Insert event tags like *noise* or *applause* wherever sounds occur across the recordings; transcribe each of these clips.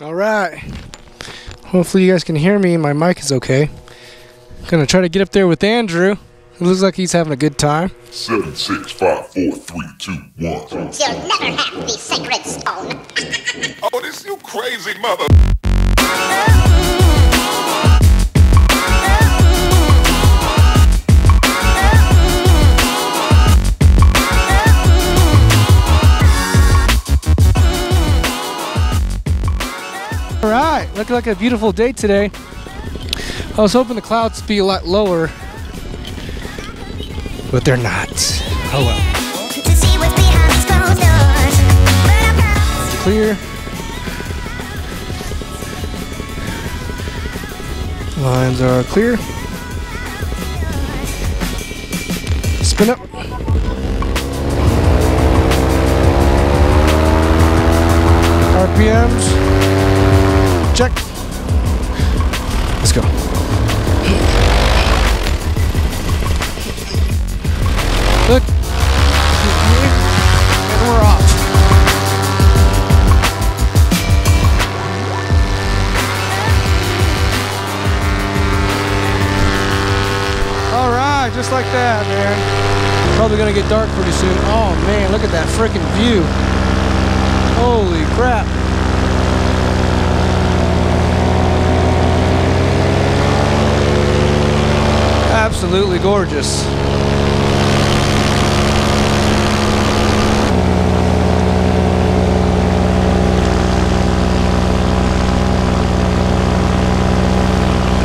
All right. Hopefully you guys can hear me. My mic is okay. Gonna try to get up there with Andrew. It looks like he's having a good time. Seven, six, five, four, three, two, one. You'll never have the sacred stone. *laughs* Oh, this you crazy mother. Looking like a beautiful day today. I was hoping the clouds would be a lot lower, but they're not. Oh well. Clear. Lines are clear. Spin up. RPMs. Like that, man. Probably gonna get dark pretty soon. Oh man, look at that freaking view. Holy crap. Absolutely gorgeous.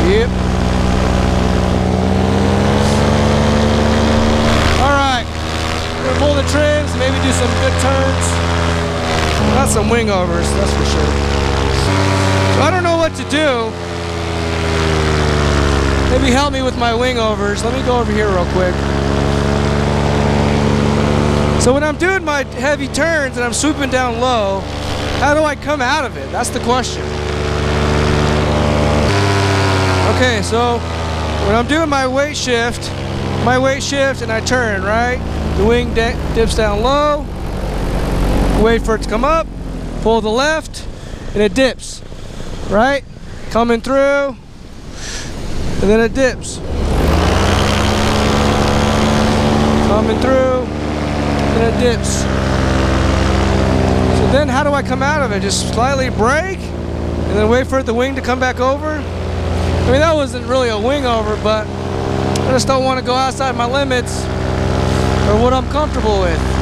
Yep. All right, we're gonna pull the trims, maybe do some good turns. Not some wing overs, that's for sure. So I don't know what to do. Maybe help me with my wing overs. Let me go over here real quick. So when I'm doing my heavy turns and I'm swooping down low, how do I come out of it? That's the question. Okay, so when I'm doing my weight shift, my weight shift and I turn, right? The wing dips down low, wait for it to come up, pull the left, and it dips, right? Coming through, and then it dips. Coming through, and it dips. So then how do I come out of it? Just slightly brake, and then wait for the wing to come back over? I mean, that wasn't really a wing over, but I just don't want to go outside my limits or what I'm comfortable with.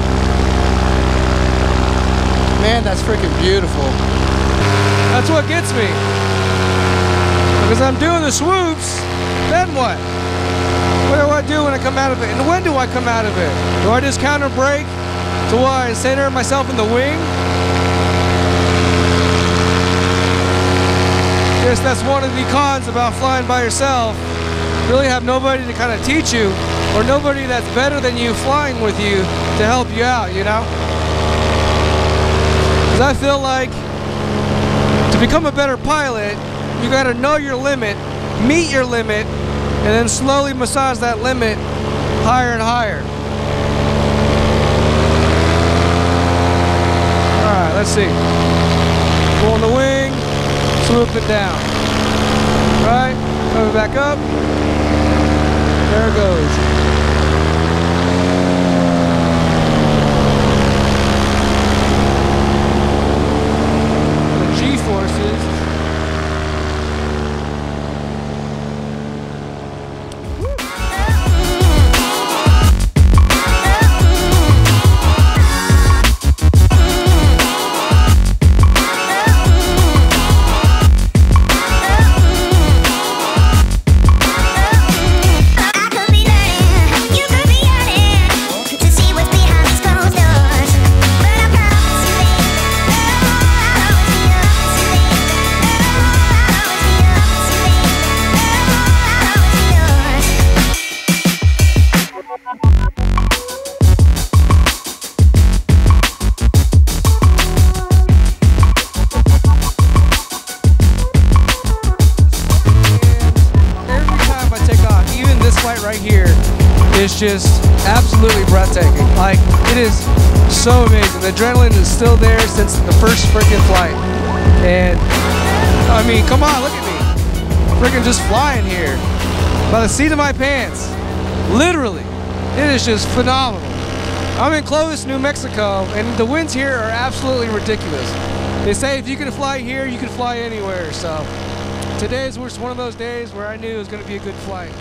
Man, that's freaking beautiful. That's what gets me. Because I'm doing the swoops, then what? What do I do when I come out of it? And when do I come out of it? Do I just counter brake to why I center myself in the wing? Yes, that's one of the cons about flying by yourself. You really have nobody to kind of teach you, or nobody that's better than you flying with you to help you out, you know? Because I feel like to become a better pilot, you got to know your limit, meet your limit, and then slowly massage that limit higher and higher. All right, let's see. Pulling the wing, swoop it down. Right, coming back up. Right here, is just absolutely breathtaking. Like, it is so amazing. The adrenaline is still there since the first freaking flight. And I mean, come on, look at me. Freaking just flying here. By the seat of my pants. Literally. It is just phenomenal. I'm in Clovis, New Mexico, and the winds here are absolutely ridiculous. They say if you can fly here, you can fly anywhere. So today just one of those days where I knew it was going to be a good flight.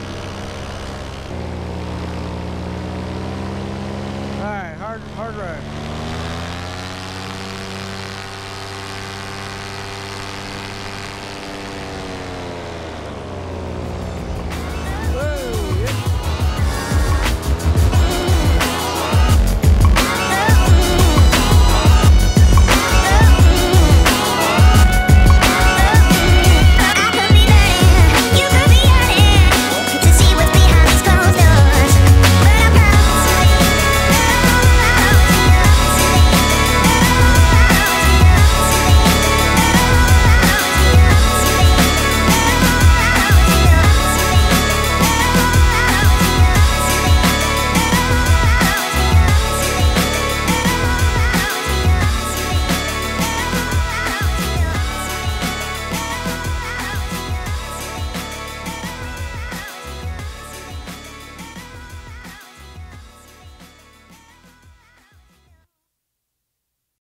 Hard, hard ride.